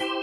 you